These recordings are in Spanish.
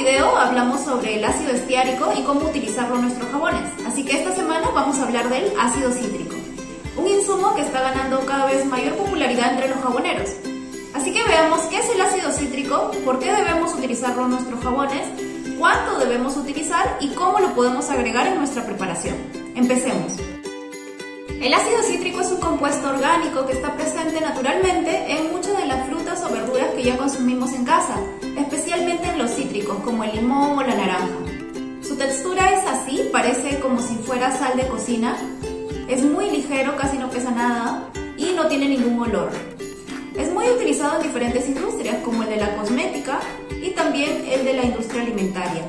video hablamos sobre el ácido estiárico y cómo utilizarlo en nuestros jabones, así que esta semana vamos a hablar del ácido cítrico, un insumo que está ganando cada vez mayor popularidad entre los jaboneros. Así que veamos qué es el ácido cítrico, por qué debemos utilizarlo en nuestros jabones, cuánto debemos utilizar y cómo lo podemos agregar en nuestra preparación. Empecemos. El ácido cítrico es un compuesto orgánico que está presente naturalmente en muchas de las frutas o verduras que ya consumimos en casa, como el limón o la naranja. Su textura es así, parece como si fuera sal de cocina, es muy ligero, casi no pesa nada y no tiene ningún olor. Es muy utilizado en diferentes industrias como el de la cosmética y también el de la industria alimentaria.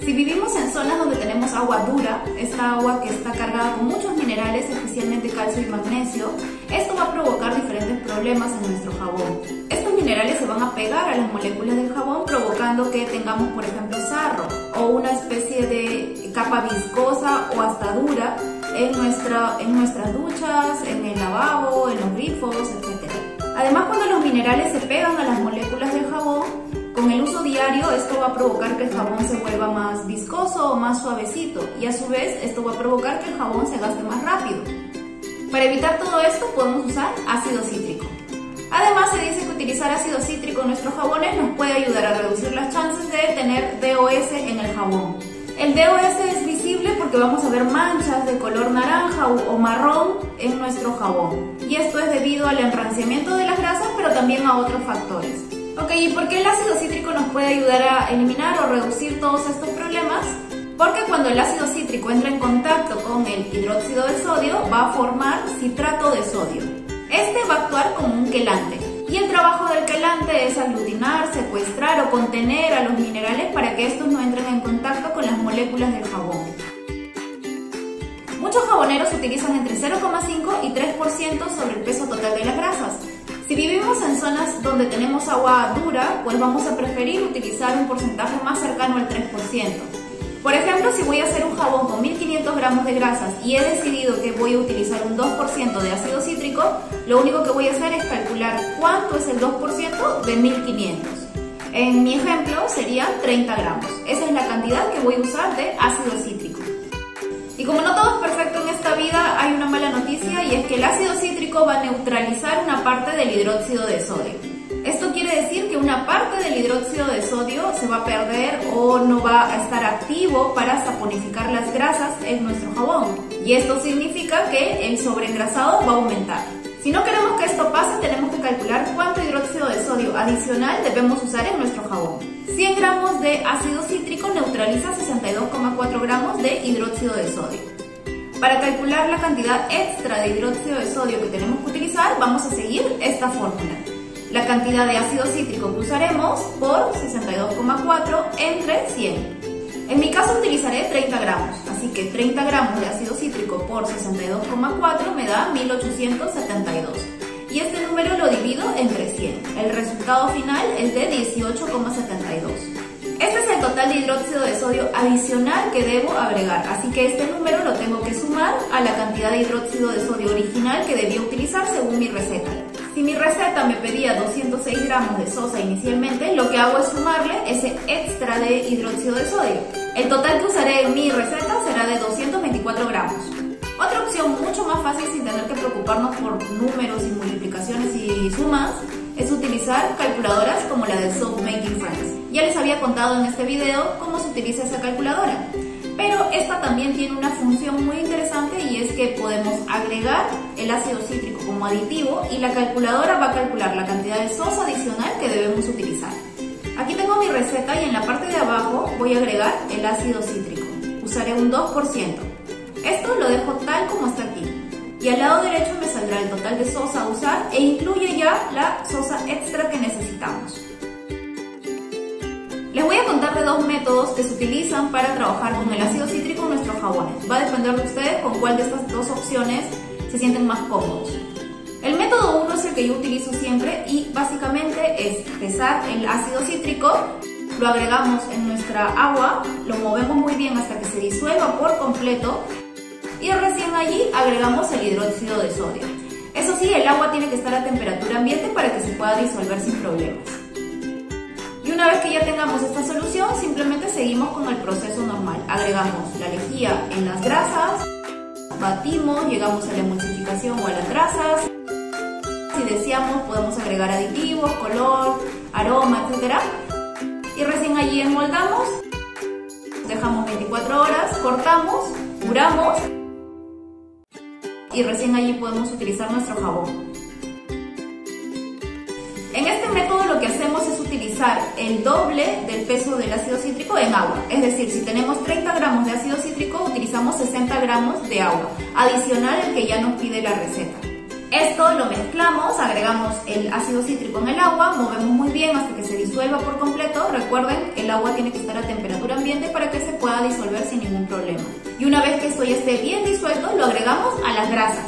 Si vivimos en zonas donde tenemos agua dura, esta agua que está cargada con muchos minerales, especialmente calcio y magnesio, esto va a provocar diferentes problemas en nuestro jabón. Estos minerales se van a pegar a las moléculas del jabón provocando que tengamos, por ejemplo, sarro o una especie de capa viscosa o hasta dura en, nuestra, en nuestras duchas, en el lavabo, en los grifos, etc. Además, cuando los minerales se pegan a las moléculas del jabón, con el uso diario esto va a provocar que el jabón se vuelva más viscoso o más suavecito y a su vez esto va a provocar que el jabón se gaste más rápido. Para evitar todo esto podemos usar ácido cítrico. Además se dice que utilizar ácido cítrico en nuestros jabones nos puede ayudar a reducir las chances de tener DOS en el jabón. El DOS es visible porque vamos a ver manchas de color naranja o marrón en nuestro jabón. Y esto es debido al enranciamiento de las grasas pero también a otros factores. Ok, ¿y por qué el ácido cítrico nos puede ayudar a eliminar o reducir todos estos problemas? Porque cuando el ácido cítrico entra en contacto con el hidróxido de sodio, va a formar citrato de sodio. Este va a actuar como un quelante. Y el trabajo del quelante es aglutinar, secuestrar o contener a los minerales para que estos no entren en contacto con las moléculas del jabón. Muchos jaboneros utilizan entre 0,5 y 3% sobre el peso total de las grasas. Si vivimos en zonas donde tenemos agua dura, pues vamos a preferir utilizar un porcentaje más cercano al 3%. Por ejemplo, si voy a hacer un jabón con 1500 gramos de grasas y he decidido que voy a utilizar un 2% de ácido cítrico, lo único que voy a hacer es calcular cuánto es el 2% de 1500. En mi ejemplo serían 30 gramos. Esa es la cantidad que voy a usar de ácido cítrico. Como no todo es perfecto en esta vida, hay una mala noticia y es que el ácido cítrico va a neutralizar una parte del hidróxido de sodio. Esto quiere decir que una parte del hidróxido de sodio se va a perder o no va a estar activo para saponificar las grasas en nuestro jabón. Y esto significa que el sobreengrasado va a aumentar. Si no queremos que esto pase, tenemos que calcular cuánto hidróxido sodio adicional debemos usar en nuestro jabón. 100 gramos de ácido cítrico neutraliza 62,4 gramos de hidróxido de sodio. Para calcular la cantidad extra de hidróxido de sodio que tenemos que utilizar, vamos a seguir esta fórmula. La cantidad de ácido cítrico que usaremos por 62,4 entre 100. En mi caso utilizaré 30 gramos, así que 30 gramos de ácido cítrico por 62,4 me da 1872. Y este número lo divido entre 100. El resultado final es de 18,72. Este es el total de hidróxido de sodio adicional que debo agregar, así que este número lo tengo que sumar a la cantidad de hidróxido de sodio original que debía utilizar según mi receta. Si mi receta me pedía 206 gramos de sosa inicialmente, lo que hago es sumarle ese extra de hidróxido de sodio. El total que usaré en mi receta será de 224 gramos. Fácil sin tener que preocuparnos por números y multiplicaciones y sumas es utilizar calculadoras como la de Soap Making Friends. Ya les había contado en este video cómo se utiliza esa calculadora. Pero esta también tiene una función muy interesante y es que podemos agregar el ácido cítrico como aditivo y la calculadora va a calcular la cantidad de sosa adicional que debemos utilizar. Aquí tengo mi receta y en la parte de abajo voy a agregar el ácido cítrico. Usaré un 2%. Esto lo dejo tal como está aquí. Y al lado derecho me saldrá el total de sosa a usar e incluye ya la sosa extra que necesitamos. Les voy a contar de dos métodos que se utilizan para trabajar con el ácido cítrico en nuestros jabones. Va a depender de ustedes con cuál de estas dos opciones se sienten más cómodos. El método 1 es el que yo utilizo siempre y básicamente es pesar el ácido cítrico, lo agregamos en nuestra agua, lo movemos muy bien hasta que se disuelva por completo y recién allí agregamos el hidróxido de sodio. Eso sí, el agua tiene que estar a temperatura ambiente para que se pueda disolver sin problemas una vez que ya tengamos esta solución, simplemente seguimos con el proceso normal. Agregamos la lejía en las grasas, batimos, llegamos a la emulsificación o a las grasas. Si deseamos podemos agregar aditivos, color, aroma, etc. Y recién allí enmoldamos, dejamos 24 horas, cortamos, curamos y recién allí podemos utilizar nuestro jabón. En este método lo que hacemos es utilizar el doble del peso del ácido cítrico en agua. Es decir, si tenemos 30 gramos de ácido cítrico, utilizamos 60 gramos de agua, adicional al que ya nos pide la receta. Esto lo mezclamos, agregamos el ácido cítrico en el agua, movemos muy bien hasta que se disuelva por completo. Recuerden, el agua tiene que estar a temperatura ambiente para que se pueda disolver sin ningún problema. Y una vez que esto ya esté bien disuelto, lo agregamos a las grasas.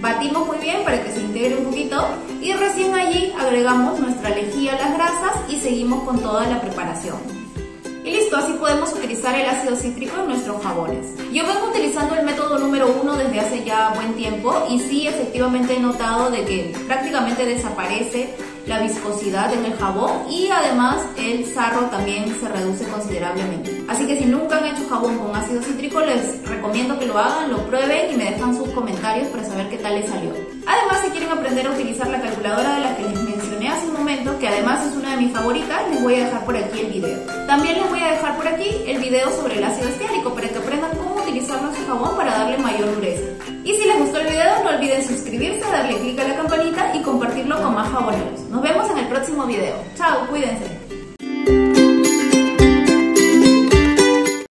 Batimos muy bien para que se integre un poquito y recién allí agregamos nuestra lejía a las grasas y seguimos con toda la preparación. Y listo, así podemos utilizar el ácido cítrico en nuestros jabones. Yo vengo utilizando el método número uno desde hace ya buen tiempo y sí efectivamente he notado de que prácticamente desaparece la viscosidad en el jabón y además el sarro también se reduce considerablemente. Así que si nunca han hecho jabón con ácido cítrico les recomiendo que lo hagan, lo prueben y me dejan sus comentarios para saber qué tal les salió. Además si quieren aprender a utilizar la calculadora de la que les mencioné que además es una de mis favoritas, les voy a dejar por aquí el video. También les voy a dejar por aquí el video sobre el ácido estiárico para que aprendan cómo utilizar nuestro jabón para darle mayor dureza. Y si les gustó el video no olviden suscribirse, darle clic a la campanita y compartirlo con más jaboneros. Nos vemos en el próximo video. Chao, cuídense.